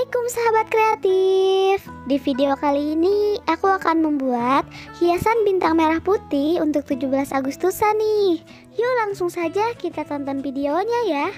Assalamualaikum sahabat kreatif. Di video kali ini aku akan membuat hiasan bintang merah putih untuk 17 Agustusan nih. Yuk langsung saja kita tonton videonya ya.